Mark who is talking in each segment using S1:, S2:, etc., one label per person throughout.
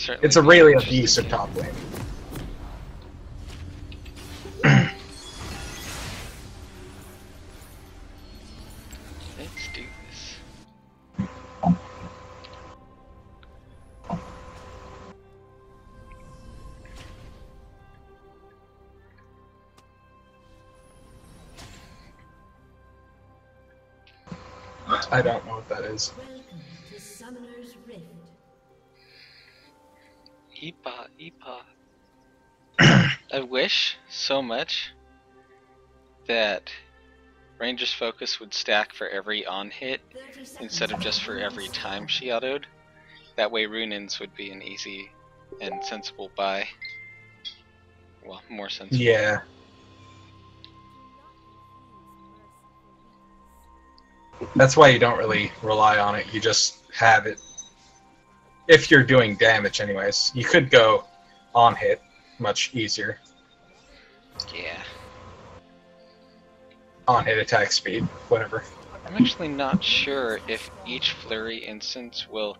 S1: Certainly
S2: It's a really abusive top lane.
S1: Let's do this.
S2: I don't know what that is.
S1: Ipa. I wish so much that Ranger's Focus would stack for every on hit instead of just for every time she autoed. That way Runaan's would be an easy and sensible buy. Well, more sensible.
S2: Yeah. That's why you don't really rely on it. You just have it. If you're doing damage, anyways, you could go on hit much easier.
S1: Yeah.
S2: On hit attack speed, whatever.
S1: I'm actually not sure if each flurry instance will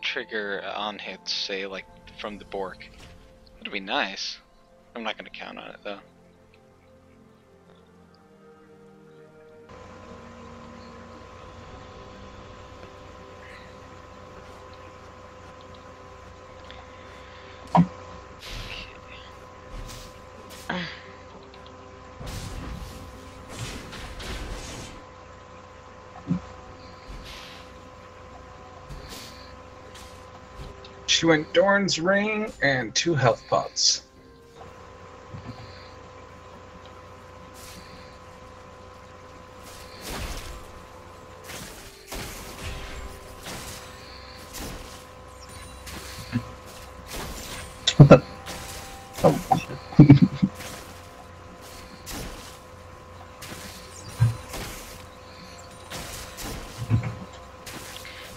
S1: trigger on hits, say like from the Bork. That'd be nice. I'm not gonna count on it though.
S2: She went Doran's Ring and two health pots.
S3: Oh, shit.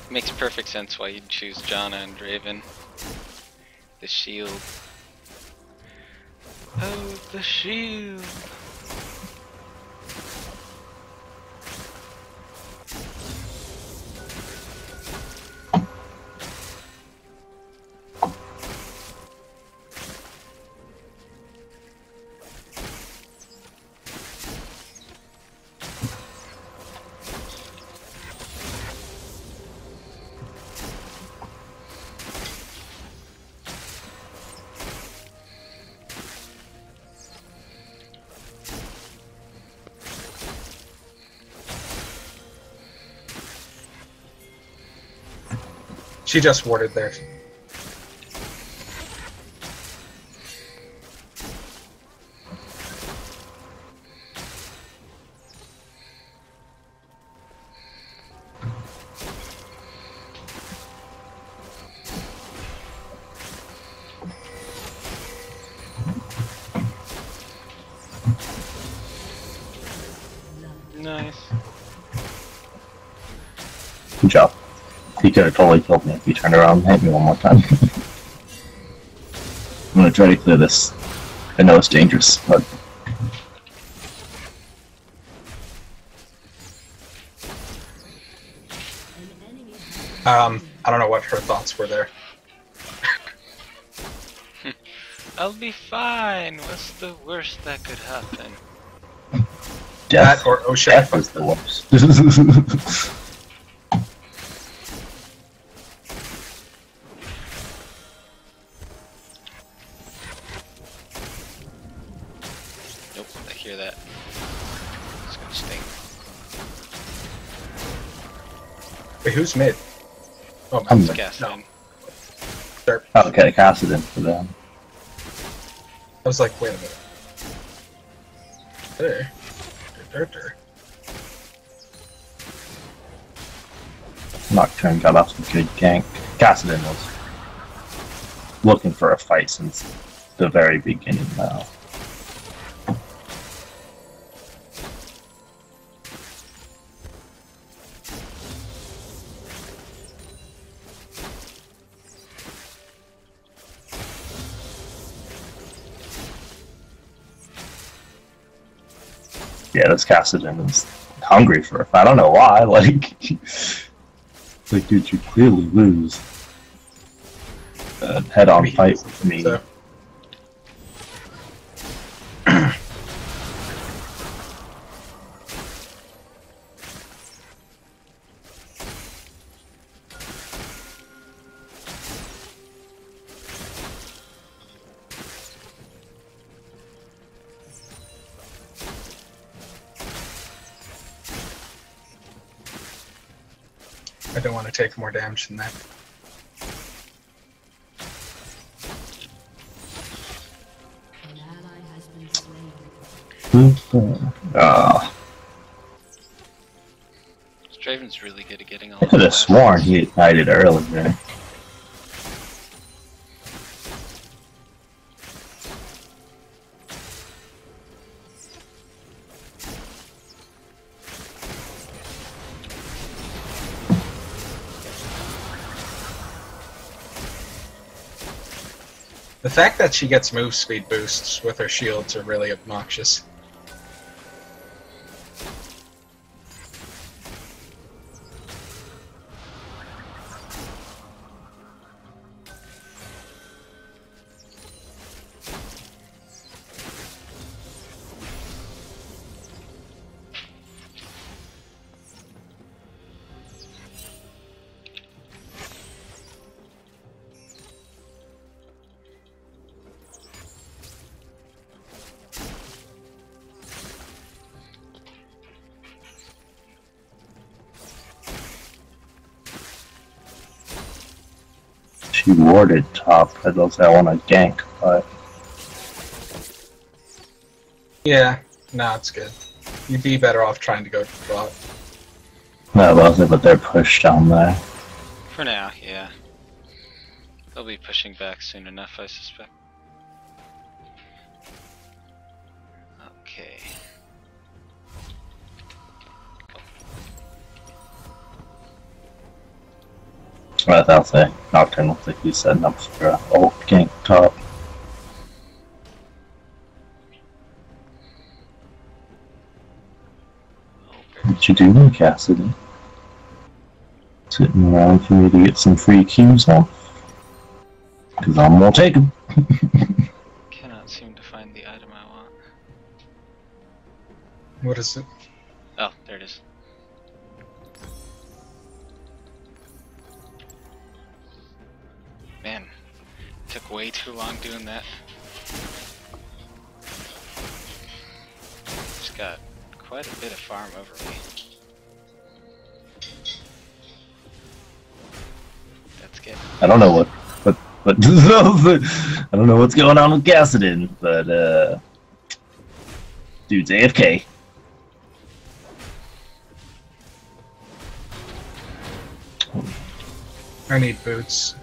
S1: Makes perfect sense why you'd choose Janna and Draven. The shield. Oh, the shield!
S2: She just warded there.
S3: Totally killed me if he turned around and hit me one more time. I'm gonna try to clear this. I know it's dangerous, but
S2: Um, I don't know what her thoughts were there.
S1: I'll be fine. What's the worst that could happen?
S3: death,
S2: That or O'Shea.
S3: death is the worst.
S2: who's mid? Oh,
S3: I'm
S2: Melton.
S3: mid.
S2: No,
S1: in.
S2: Derp.
S3: okay, Kassadin for them.
S2: I was like, wait a minute. There. Der, der, der.
S3: Nocturne got off some good gank. Kassadin was looking for a fight since the very beginning now. yeah, that's Kassadin is hungry for it. I don't know why. Like, like, dude, you clearly lose. Uh, head-on fight with me.
S2: So. I don't want to take more damage than that.
S4: An ally has.
S3: Ah,
S1: Draven's really good at getting all
S3: I could have sworn he ignited earlier.
S2: Fact that she gets move speed boosts with her shields are really obnoxious.
S3: She warded uh, top. I don't say I want to gank, but
S2: Yeah, no, it's good. You'd be better off trying to go to bot.
S3: that was it. But they're pushed down there.
S1: For now, yeah. They'll be pushing back soon enough, I suspect.
S3: Right, that's it. Nocturne looks like he's setting up for a ult gank top.
S1: Okay.
S3: What you doing, Kassadin? Sitting around for me to get some free cues off? Because I'm gonna take them.
S1: Cannot seem to find the item I want.
S2: What is it?
S1: Took way too long doing that. Just got quite a bit of farm over me. That's good.
S3: I don't know what, what, what. I don't know what's going on with Kassadin, but uh, dude's AFK.
S2: I need boots.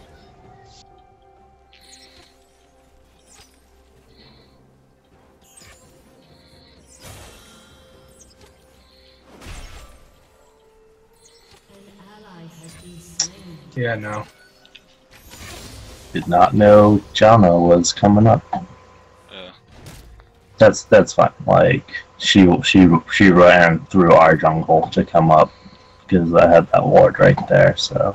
S2: Yeah, no.
S3: Did not know Janna was coming up.
S1: Uh,
S3: That's that's fine. Like she she she ran through our jungle to come up because I had that ward right there. So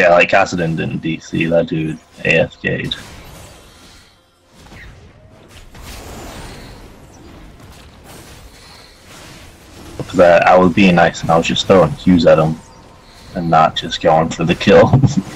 S3: yeah, like Kassadin didn't DC that dude AFK'd. Because I, I was being nice and I was just throwing cues at him and not just going for the kill.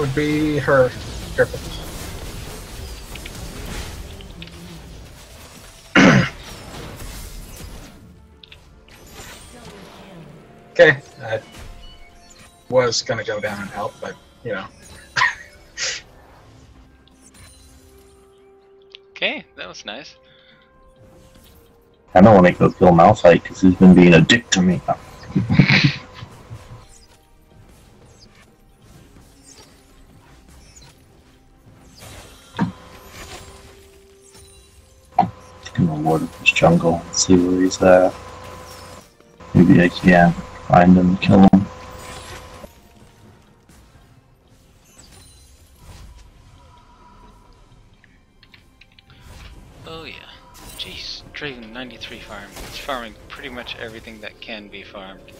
S2: would be her. Careful. Okay, I was gonna go down and help, but you know.
S1: Okay, that was nice.
S3: I don't want to make go kill Malphite because he's been being a dick to me. Jungle, see where he's at. Maybe I can find him, kill him.
S1: Oh yeah. Jeez, Draven 93 farm. It's farming pretty much everything that can be farmed.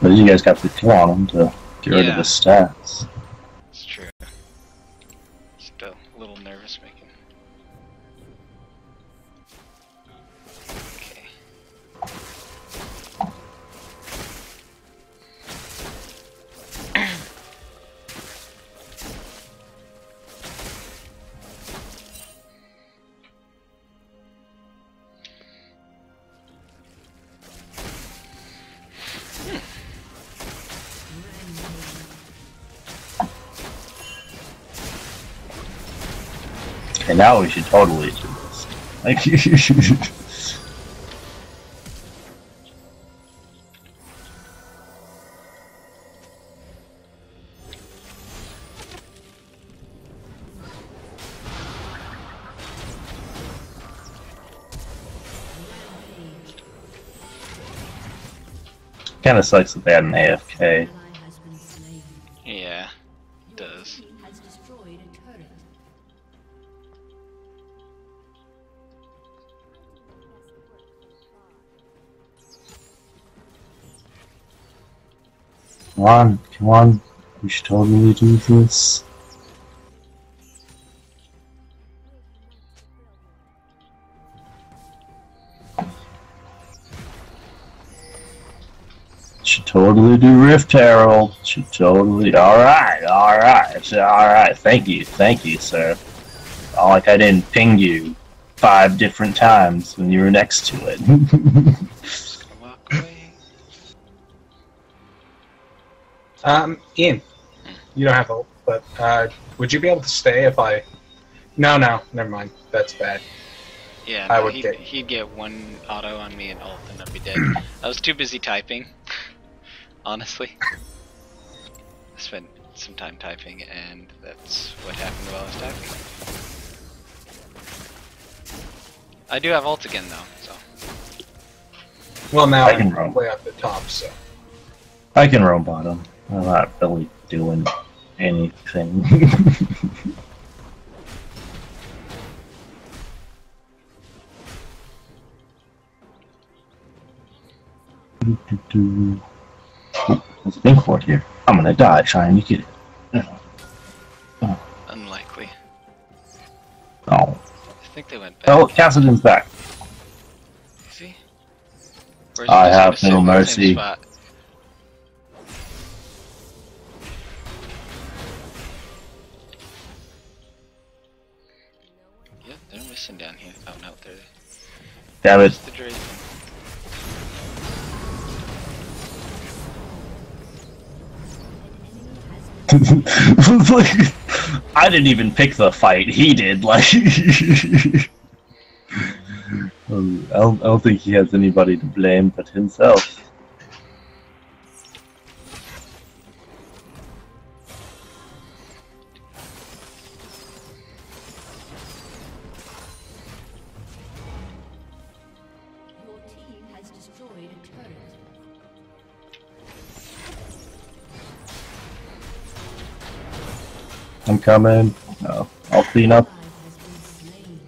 S3: But you guys got to kill on him to get rid of the stats.
S1: Okay,
S3: now we should totally do this. Like, kind of sucks that they had an AFK.
S4: Ally has been slain.
S1: Yeah, it does.
S3: Come on, come on. You should totally do this. Should totally do Rift Herald. Should totally. Alright, alright, alright. Thank you, thank you, sir. Not like I didn't ping you five different times when you were next to it.
S2: Um, Ian, you don't have ult, but uh, would you be able to stay if I? No, no, never mind. That's bad.
S1: Yeah,
S2: I
S1: no,
S2: would
S1: he'd,
S2: get-
S1: he'd get one auto on me and ult and I'd be dead. I was too busy typing. Honestly. I spent some time typing and that's what happened while I was typing. I do have ult again though, so.
S2: Well, now
S3: I can
S2: I'm
S3: roam.
S2: way up the top, so
S3: I can roam bottom. I'm not really doing anything. Ooh, There's a pink fort here. I'm gonna die trying to get it.
S1: Unlikely.
S3: Oh,
S1: I think they went back.
S3: oh, Kassadin's back.
S1: Is he? Or is he
S3: I have no
S1: sit same
S3: mercy.
S1: spot? Here. Oh
S3: Damn it. like, I didn't even pick the fight. He did. Like, Um, I, don't, I don't think he has anybody to blame but himself. Coming. No, I'll clean up.
S4: Ally has been slain.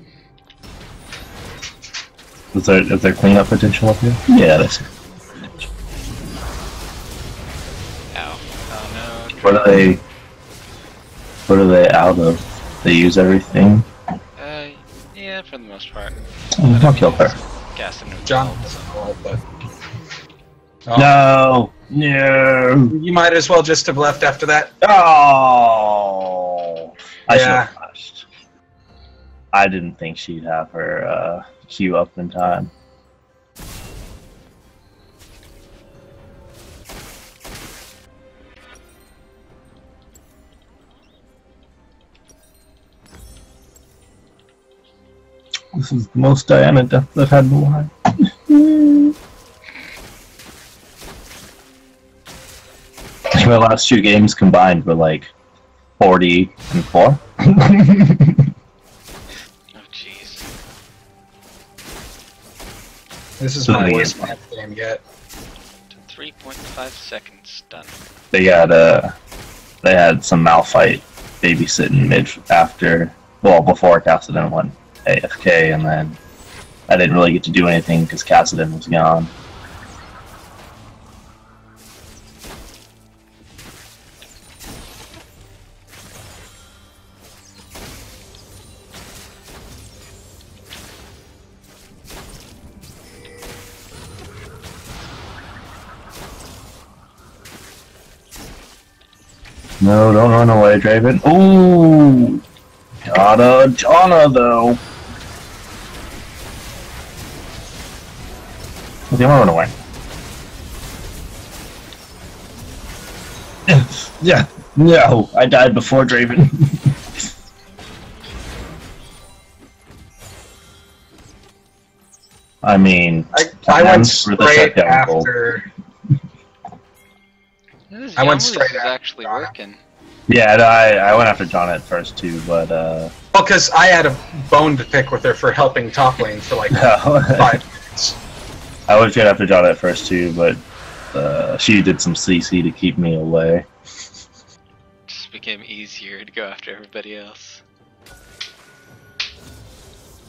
S3: Is there is there cleanup potential up here? Yeah, that's
S1: Ow. Oh no.
S3: What are they? What are they out of? They use everything.
S1: Uh, yeah, for the most part.
S3: Oh, I'll kill her.
S2: Kassadin has an ult, but Oh,
S3: No, no.
S2: you might as well just have left after that.
S3: Oh, I should
S2: Yeah.
S3: have flashed. I didn't think she'd have her uh, queue up in time. This is the most Diana death I've had in a while. My last two games combined were like 40 and 4.
S1: Oh jeez.
S2: This is
S3: So
S2: my
S3: they-
S2: worst match game yet.
S1: 3.5 seconds done.
S3: they had uh, they had some Malphite babysitting mid after, well, before Kassadin went AFK, and then I didn't really get to do anything because Kassadin was gone. No, don't run away, Draven. Ooh! Gotta Janna, though. Okay, I'm gonna run away. Yeah, no, I died before Draven. I mean,
S2: I, I went
S3: for the
S2: straight
S3: shutdown goal.
S2: after.
S1: This
S2: I went straight
S1: is actually
S2: Donna.
S1: working.
S3: yeah, I, I went after John at first too, but uh,
S2: Well, because I had a bone to pick with her for helping top lane for like
S3: no.
S2: five minutes.
S3: I was good after John at first too, but uh, she did some CC to keep me away.
S1: Just became easier to go after everybody else.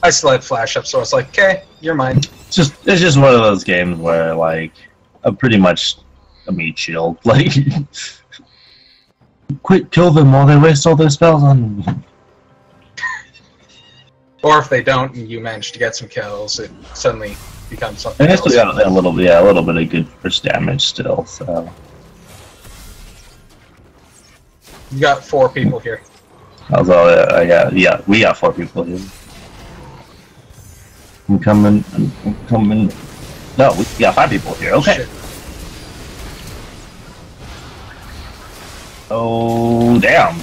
S2: I still had flash up, so I was like, "Okay, you're mine."
S3: It's just it's just one of those games where like I'm pretty much a meat shield. Like, quick, kill them while they waste all their spells on me.
S2: Or if they don't, and you manage to get some kills, it suddenly becomes something
S3: I guess we
S2: else.
S3: got a little, yeah, a little bit of good first damage still. So
S2: You got four people here.
S3: although uh, I got yeah, we got four people here. I'm coming. I'm, I'm coming. No, we got five people here. Okay.
S2: Shit.
S3: Oh damn!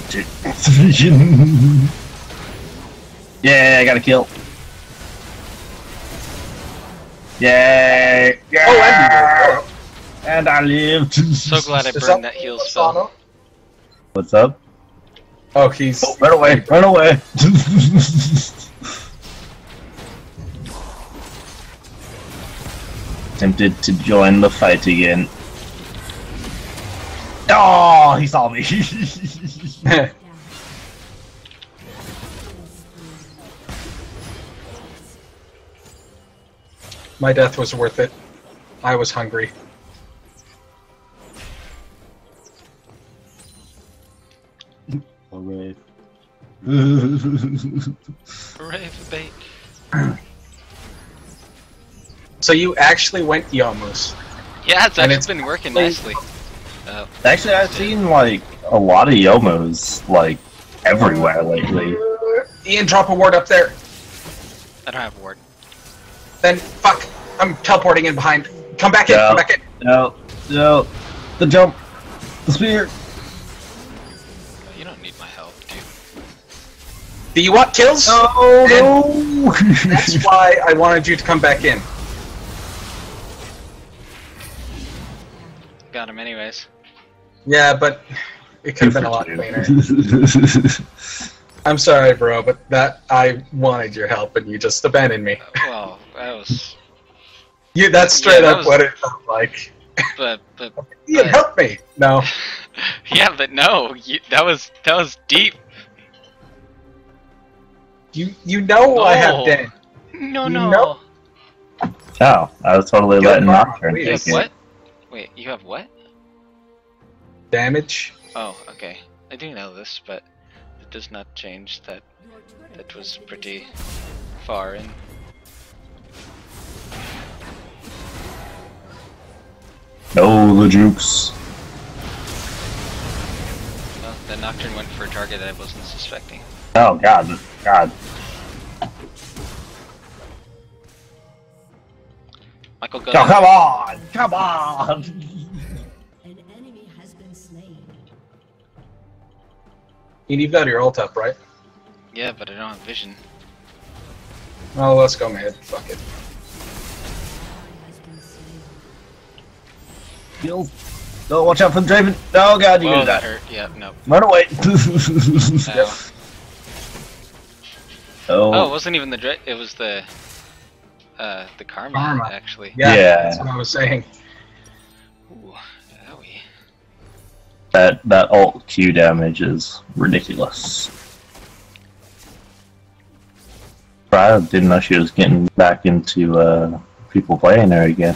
S3: yeah, I got a kill. Yay! Yeah!
S2: Oh, and
S3: and I lived.
S1: So glad I
S2: Is
S1: burned that heal spell.
S3: What's up?
S2: Oh, he's.
S3: Oh, run away! Run away! Tempted to join the fight again. Oh, he saw me.
S2: My death was worth it. I was hungry.
S3: Alright.
S1: Hooray for bait.
S2: So you actually went Youmuu's.
S1: Yeah, it's
S2: And
S1: actually
S2: it's-
S1: been working nicely. Oh,
S3: Actually, I've seen like a lot of Youmuu's like everywhere lately.
S2: Ian, drop a ward up there.
S1: I don't have a ward.
S2: Then, fuck. I'm teleporting in behind. Come back in, come back in.
S3: No, no, the jump, the spear.
S1: Oh, you don't need my help, dude.
S2: Do you want kills?
S3: No, no.
S2: That's why I wanted you to come back in.
S1: Got him anyways.
S2: Yeah, but it could have been a lot cleaner. I'm sorry, bro, but that I wanted your help and you just abandoned me.
S1: Uh, well, that was.
S2: You that's straight
S1: that
S2: up
S1: was-
S2: what it felt like.
S1: But but
S2: Ian, help me. No.
S1: yeah, but no, you, that was that was deep.
S2: You you know I have. Dan.
S1: No,
S2: You
S1: no.
S2: know-
S3: oh, I was totally
S2: Good
S3: letting
S2: mama,
S3: Nocturne
S2: please.
S1: You have
S3: take it.
S1: what? Wait, you have what?
S2: Damage.
S1: Oh, okay. I do know this, but it does not change that that was pretty far in.
S3: No, the jukes.
S1: Well, the Nocturne went for a target that I wasn't suspecting.
S3: Oh God, God.
S1: Michael, go.
S3: Oh, come on, come on.
S2: Ian, you've got your ult up, right?
S1: Yeah, but I don't have vision.
S2: Oh, let's go mid. Fuck it.
S4: has been slain.
S3: Heal. No, watch out for the Draven. Oh god, you
S1: Whoa,
S3: gonna
S1: that
S3: die.
S1: hurt. Yep, no.
S3: Run away.
S1: Ow.
S3: oh.
S1: Oh, it wasn't even the dra- it was the uh the karma,
S2: Karma.
S1: actually.
S2: Yeah,
S3: Yeah.
S2: that's what I was saying.
S1: Ooh, owie.
S3: That that alt Q damage is ridiculous. I didn't know she was getting back into uh, people playing her again.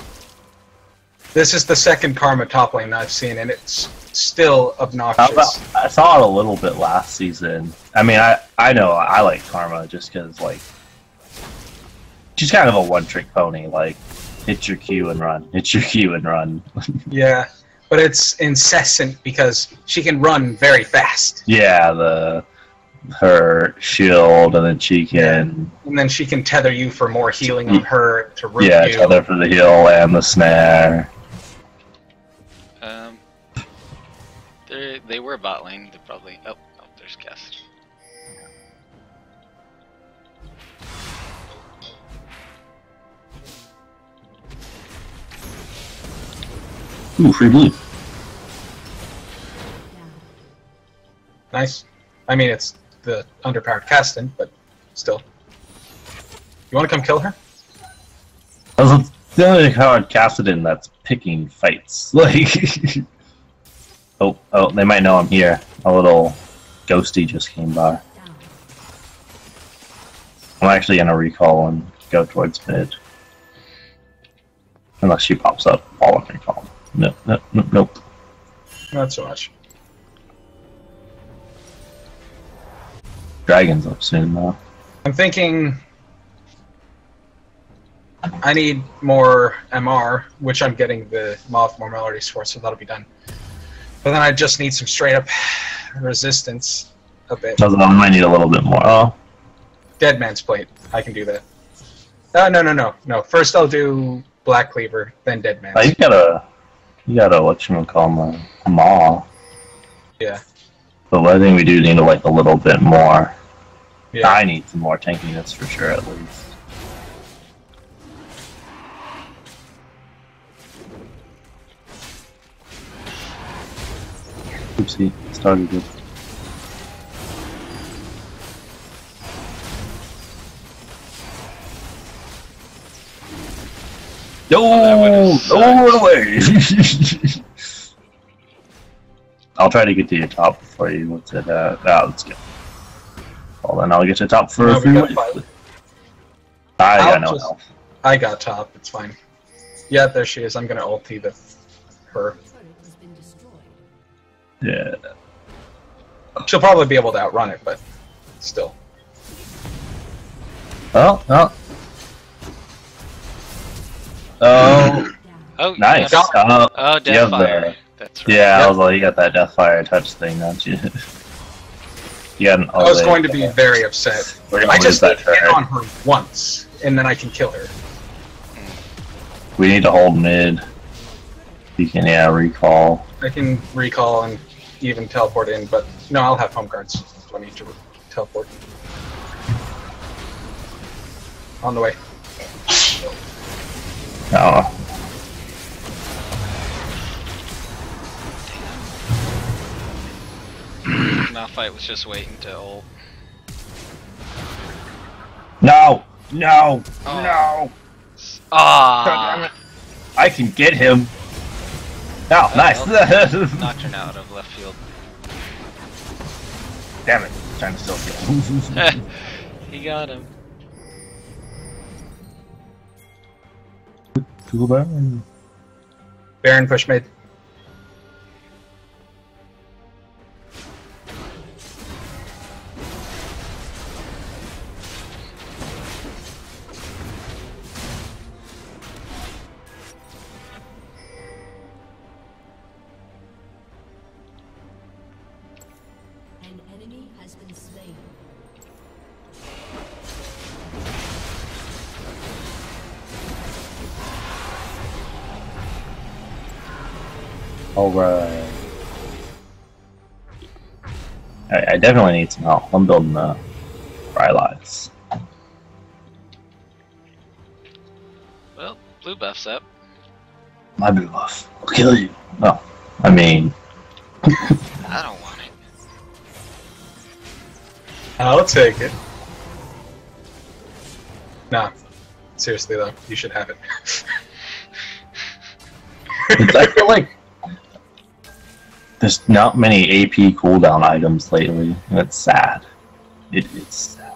S2: This is the second Karma top lane I've seen, and it's still obnoxious.
S3: I saw it a little bit last season. I mean, I I know I like Karma just because like she's kind of a one trick pony. Like hit your Q and run, hit your Q and run.
S2: Yeah, but it's incessant because she can run very fast,
S3: yeah, the her shield and then she can
S2: and then she can tether you for more healing on her to root
S3: yeah
S2: you.
S3: tether for the heal and the snare.
S1: Um, they they were bot lane. They probably. Oh, oh, there's guest.
S3: Ooh, free blue.
S2: Nice. I mean, it's the underpowered Caston, but still. You want to come kill her?
S3: That was the only card Kassadin that's picking fights. Like, oh, oh, they might know I'm here. A little ghosty just came by. I'm actually gonna recall and go towards mid. Unless she pops up while I'm recalling. Nope, nope, nope, nope.
S2: Not so much.
S3: Dragon's up soon though.
S2: I'm thinking I need more MR, which I'm getting the Moth More Melodies for, so that'll be done. But then I just need some straight up resistance a bit.
S3: So I might need a little bit more. Oh,
S2: Dead Man's Plate. I can do that. Uh, no, no, no, no. First I'll do Black Cleaver, then Dead Man's.
S3: oh you gotta, you gotta what you call my uh, maw.
S2: Yeah.
S3: But I think we do need to like a little bit more.
S2: Yeah.
S3: I need some more tankiness for sure, at least. Oopsie, started good. No, no, run away! I'll try to get to your top before you. What's it? Uh, ah, let's go. Well, then I'll get to top for
S2: No,
S3: a few minutes.
S2: five.
S3: I got no health.
S2: I got top. It's fine. Yeah, there she is. I'm gonna ulti the her.
S4: Turret has been destroyed.
S3: Yeah.
S2: She'll probably be able to outrun it, but still.
S3: Oh, oh. Oh,
S4: Down.
S1: Oh,
S3: nice.
S1: Yeah.
S3: Uh,
S1: Oh, Deathfire.
S3: the-
S1: That's right.
S3: yeah, I was like, you got that Deathfire touch thing, don't you? you got an
S2: I was going to be very upset.
S3: We're gonna
S2: I
S3: lose
S2: just
S3: that
S2: need to hit
S3: turret.
S2: on her once, and then I can kill her.
S3: We need to hold mid. You can, yeah, recall.
S2: I can recall and even teleport in, but no, I'll have home guards. So I need to teleport. On the way.
S3: I
S1: Malphite was just waiting to ult.
S3: No! No!
S1: Oh.
S3: No!
S1: Ah!
S3: I can get him. No,
S1: Oh,
S3: nice.
S1: Nocturne out of left field.
S3: Damn it. Trying to still kill him.
S1: he got him.
S3: Cool burn.
S2: Baron push mid.
S3: Alright. I, I definitely need some help. I'm building the well
S1: blue buff's up.
S3: My blue buff. I'll kill you. No. I mean,
S1: I don't want it.
S2: I'll take it. Nah. Seriously though, you should have it.
S3: it's, I feel like there's not many AP cooldown items lately. and It's sad. It is sad.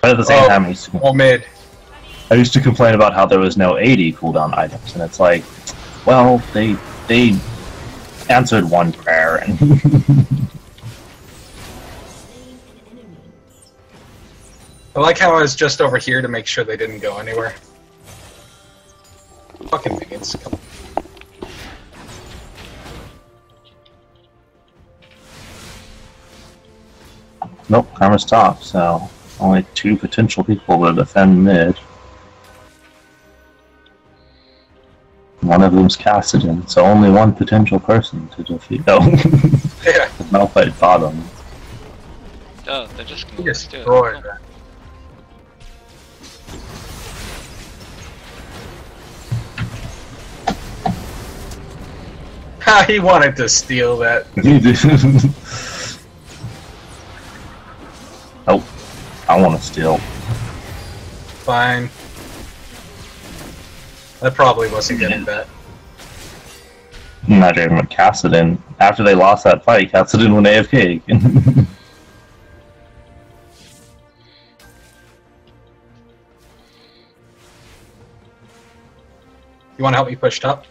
S3: But at the same
S2: Oh.
S3: time, I used, to,
S2: All mid.
S3: I used to complain about how there was no 80 cooldown items, and it's like, well, they they answered one prayer, and
S4: Slain an enemy.
S2: I like how I was just over here to make sure they didn't go anywhere. Fucking minions.
S3: Nope, Karma's top, so only two potential people to defend mid. One of them's Kassadin, so only one potential person to defeat. Oh,
S2: Yeah,
S3: Malphite bottom.
S1: Oh, they're just
S2: he
S1: gonna let's do it.
S2: that. Ha, he wanted to steal that.
S3: oh, I want to steal.
S2: Fine. I probably wasn't getting that.
S3: Not even Kassadin. After they lost that fight, Kassadin went AFK.
S2: You want to help me push top?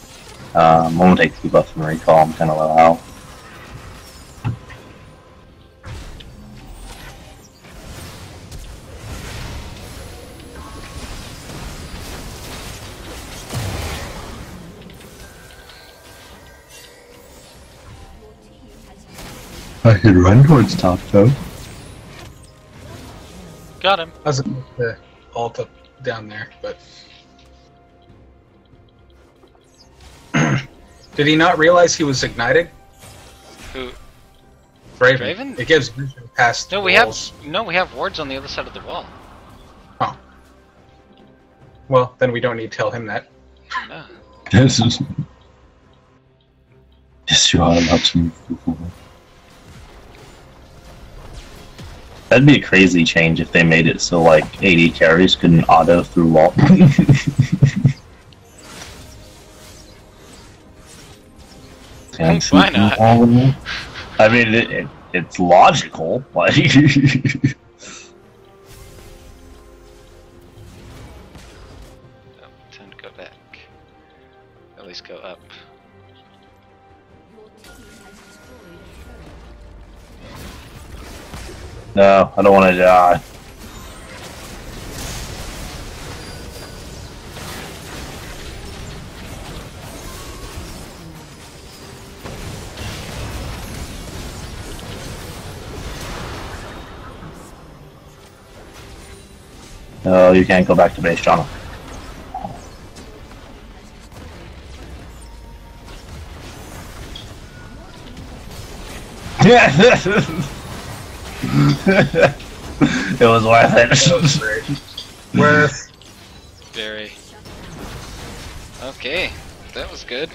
S3: um, I'm gonna take debuff and recall. I'm kind of low out. I could run towards top though.
S1: Got him.
S2: I was the alt up down there, but. Did he not realize he was ignited?
S1: Who?
S2: Draven.
S1: Raven?
S2: It gives vision past
S1: No, we have no, we have wards on the other side of the wall. Oh.
S2: Well, then we don't need to tell him that.
S1: No.
S3: This is. Yes, you are allowed to move people. That'd be a crazy change if they made it so like 80 carries couldn't auto through wall.
S1: Why not?
S3: I mean, it, it, it's logical. Like, no, I don't want to die. No, you can't go back to base, John. it was worth
S2: That was
S3: it.
S2: great. Worth.
S1: Very. Okay, that was good.